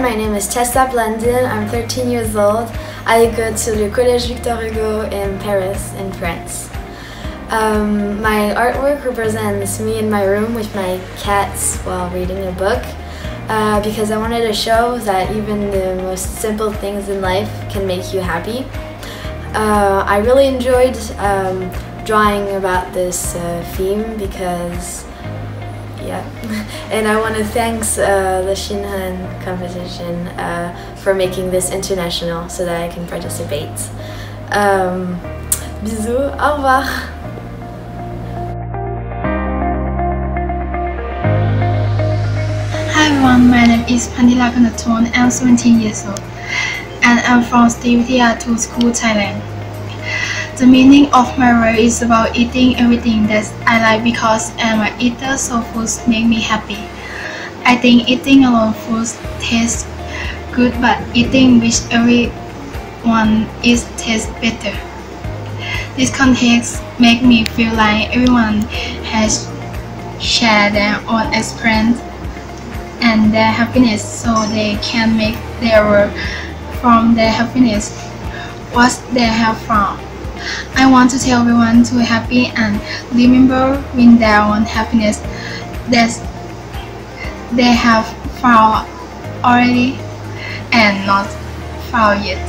my name is Tessa Blandin. I'm 13 years old. I go to the Collège Victor Hugo in Paris, in France. Um, my artwork represents me in my room with my cats while reading a book uh, because I wanted to show that even the most simple things in life can make you happy. Uh, I really enjoyed um, drawing about this uh, theme because yeah and I want to thank uh, the Shinhan competition uh, for making this international so that I can participate. Um, bisous, au revoir! Hi everyone, my name is Pandila Kanaton. I'm 17 years old and I'm from Satriwitthaya 2 School, Thailand. The meaning of my word is about eating everything that I like because I'm an eater so foods make me happy. I think eating a alone foods tastes good but eating with everyone is tastes better. This context make me feel like everyone has shared their own experience and their happiness so they can make their work from their happiness what they have found. I want to tell everyone to be happy and remember when their own happiness that they have found already and not found yet.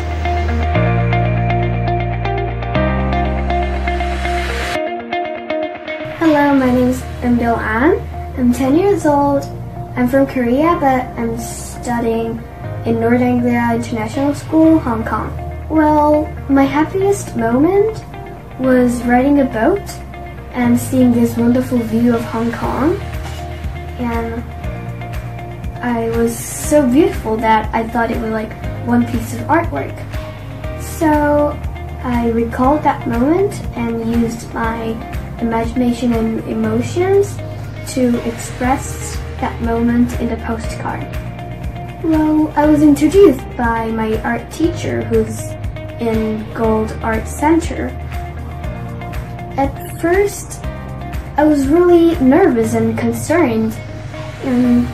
Hello, my name is Bill An. I'm 10 years old. I'm from Korea, but I'm studying in Nord Anglia International School, Hong Kong. Well, my happiest moment was riding a boat and seeing this wonderful view of Hong Kong. And I was so beautiful that I thought it was like one piece of artwork. So I recalled that moment and used my imagination and emotions to express that moment in the postcard. Well, I was introduced by my art teacher who's in Gold Art Center. At first, I was really nervous and concerned, and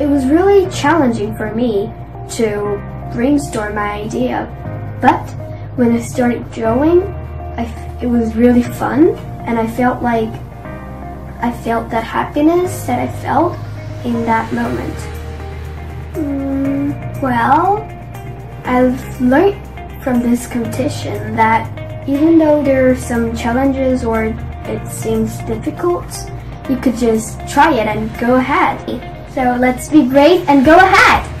it was really challenging for me to brainstorm my idea. But when I started drawing, it was really fun, and I felt like I felt that happiness that I felt in that moment. Mm, well, I've learned from this competition that even though there are some challenges or it seems difficult, you could just try it and go ahead. So let's be brave and go ahead!